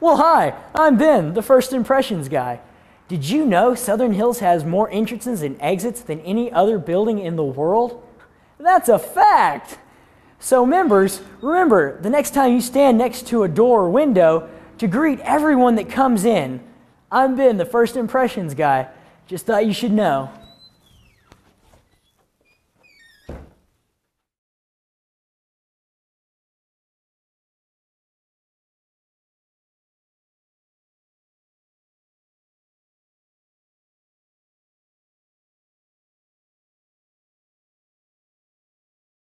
Well, hi, I'm Ben, the First Impressions guy. Did you know Southern Hills has more entrances and exits than any other building in the world? That's a fact! So, members, remember the next time you stand next to a door or window to greet everyone that comes in. I'm Ben, the First Impressions guy. Just thought you should know.